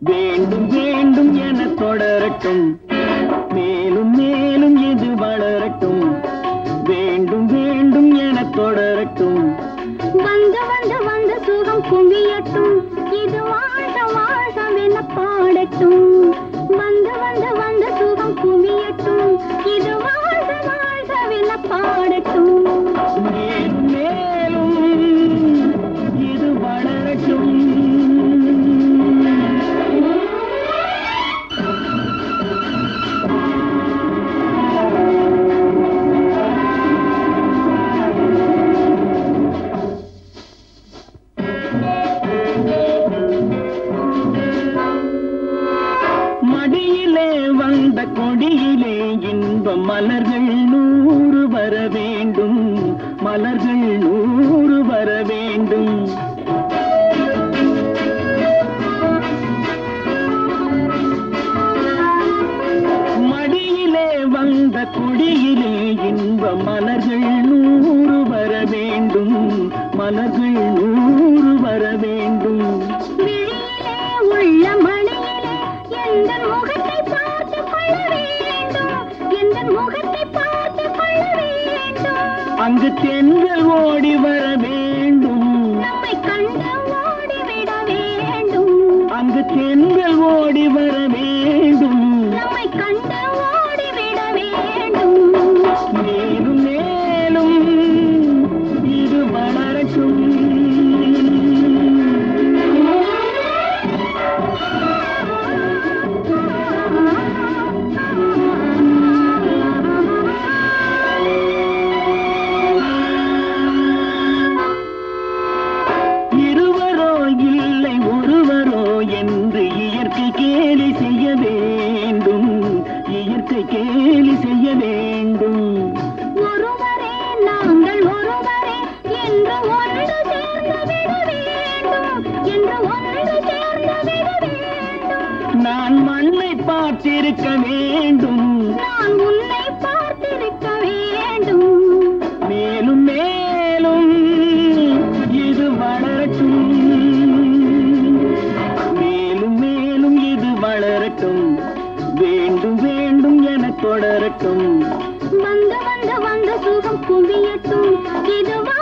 வேண்டும் வேண்டும் என தொடரட்டும். குடியிலே இன்பம் के தொடரட்டும் வந்த வந்த வந்த சுகம் குவியட்டும். இதுவா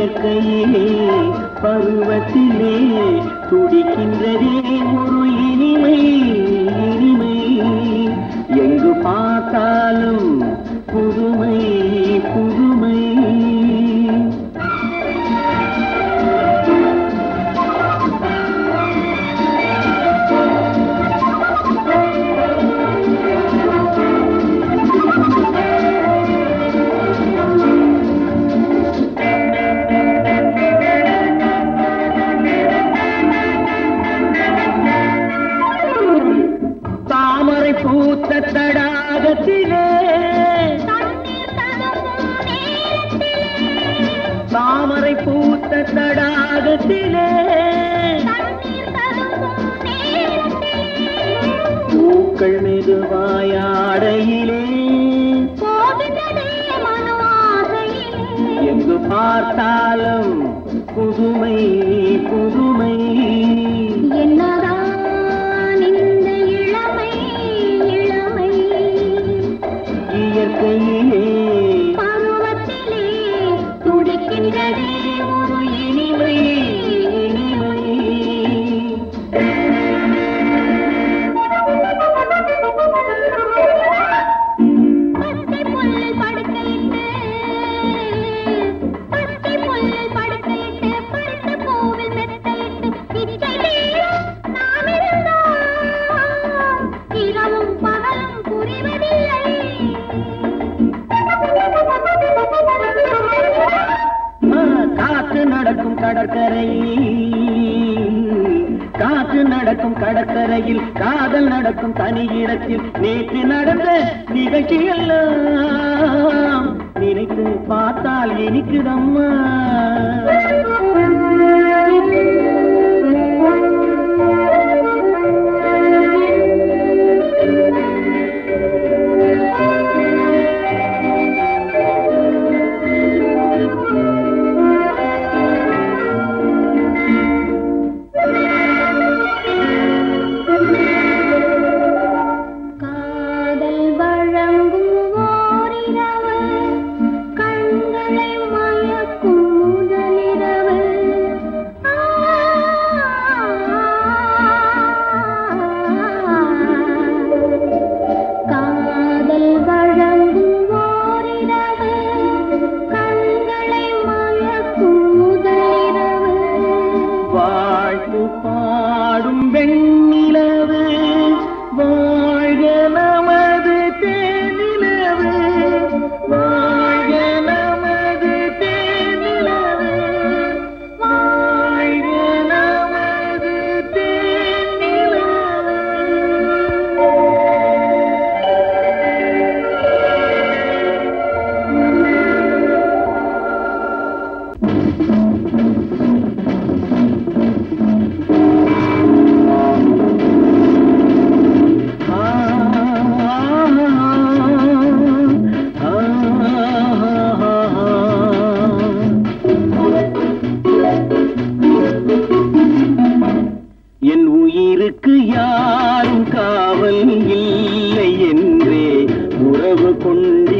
இயற்கையிலே பருவத்திலே துடிக்கின்றதே ஒரு இனிமை இனிமை. எங்கு பார்த்தாலும் புதுமை. புதுமை புதுமை. நடக்கும் தனி இடத்தில் நேற்று நடந்த நிகழ்ச்சியெல்லாம் நினைத்து பார்த்தால் இனிக்குதம்மா. உயிருக்கு யாரும் காவல் இல்லை என்றே உறவு கொண்டு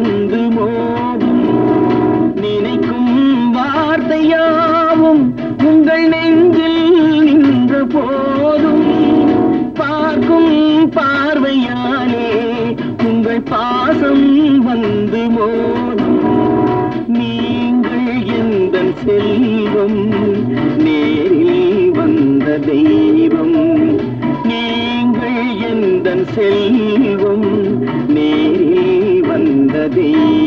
வந்து மோதும். நினைக்கும் வார்த்தையாவும் உங்கள் நெஞ்சில் நின்ற போதும். பார்க்கும் பார்வையாலே உங்கள் பாசம் வந்து மோதும். நீங்கள் எந்த செல்வம்? நேரில் வந்த தெய்வம். நீங்கள் எந்த செல்வம்? you.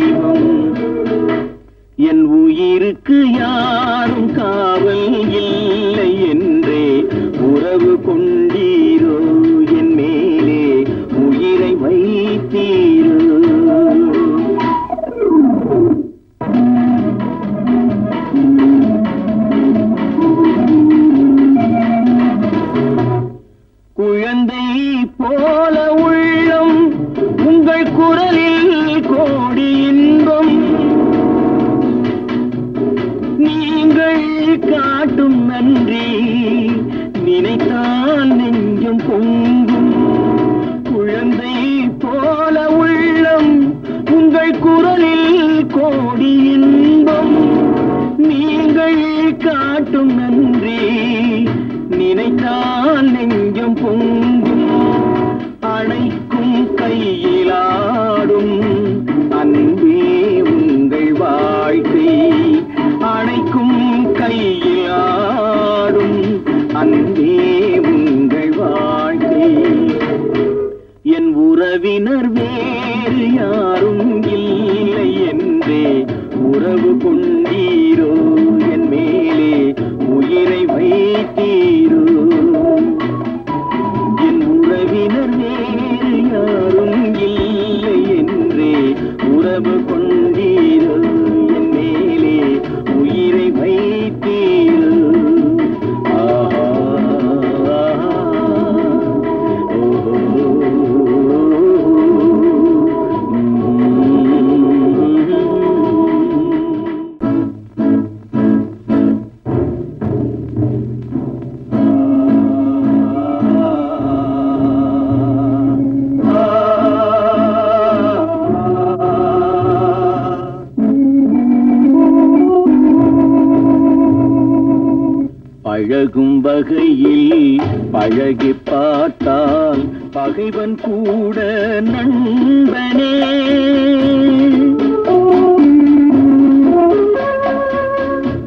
பழகும் பழகி பார்த்தால் பகைவன் கூட நண்பனே.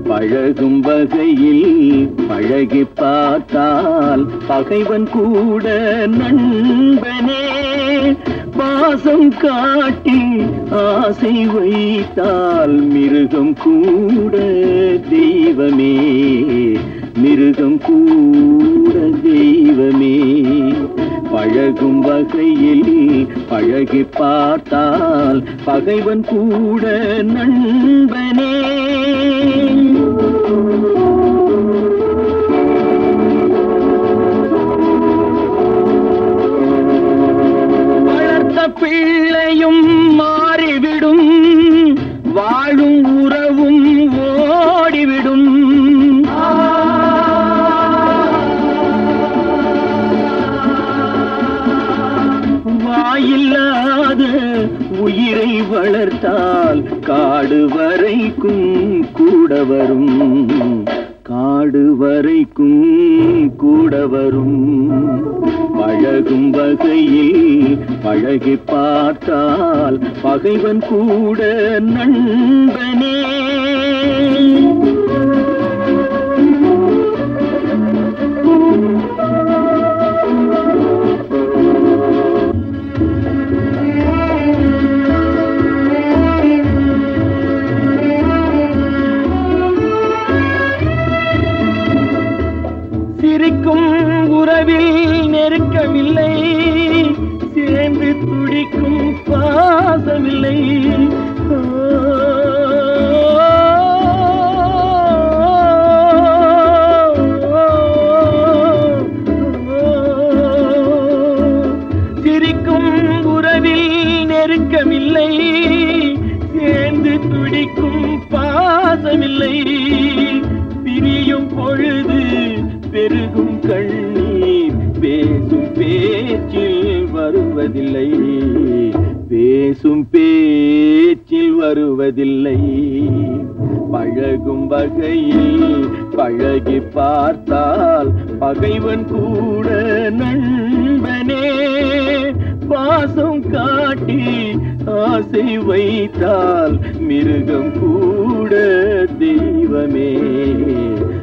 பழகும் வகையில் பழகி பார்த்தால் பகைவன் கூட நண்பனே. பாசம் காட்டி ஆசை வைத்தால் மிருகம் கூட தெய்வமே. மிருகம் கூட தெய்வமே. பழகும் வகையில் பழகி பார்த்தால் பகைவன் கூட நண்பனே கூட வரும். காடு வரைக்கும் கூட வரும். பழகும் வகையில் பழகி பார்த்தால் பகைவன் கூட நண்பனே. பாசமில்லை சிரிக்கும் உறவில் நெருக்கமில்லை. சேர்ந்து துடிக்கும் பாசமில்லை. பிரியும் பொழுது பெருகும் கண்ணீர் பேசும் பேச்சில் வருவதில்லை. பழகுவதில்லை. பழகும் வகையில் பழகி பார்த்தால் பகைவன் கூட நண்பனே. பாசம் காட்டி ஆசை வைத்தால் மிருகம் கூட தெய்வமே.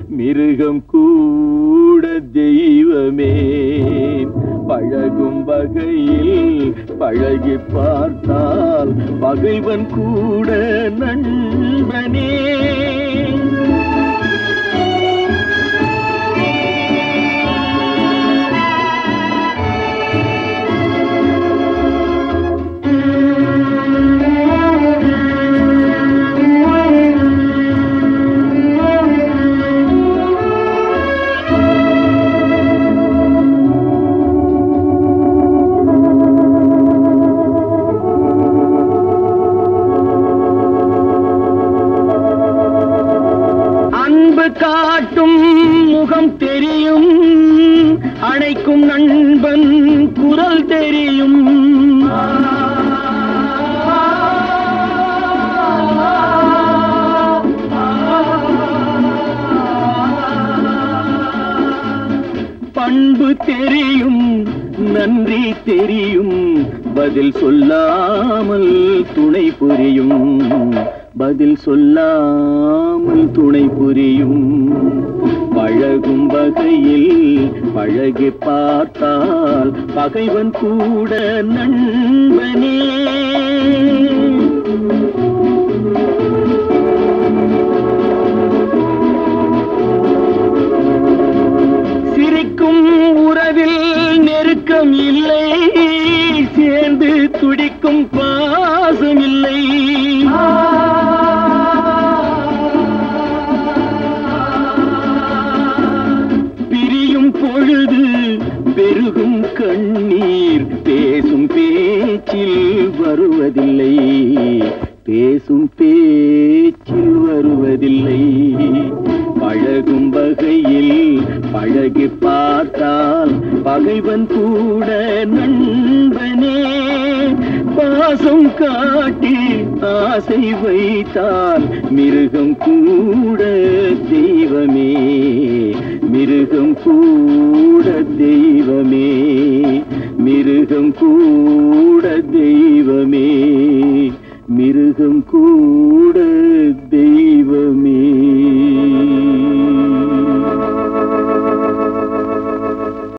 மிருகம் கூட தெய்வமே. பழகும் வகையில் பழகி பார்த்தால் பகைவன் கூட நண்பனே. பண்பு தெரியும் நன்றி தெரியும். பதில் சொல்லாமல் துணை புரியும். பதில் சொல்லாமல் துணை புரியும். பழகும் வகையில் பழகி பார்த்தால் பகைவன் கூட நண்பனே. நெருக்கம் இல்லை. சேர்ந்து துடிக்கும் பாசம் இல்லை பார்த்தால் பகைவன் கூட நண்பனே. பாசம் காட்டி ஆசை வைத்தால் மிருகம் கூட தெய்வமே. மிருகம் கூட தெய்வமே. மிருகம் கூட தெய்வமே. மிருகம் கூட தெய்வமே.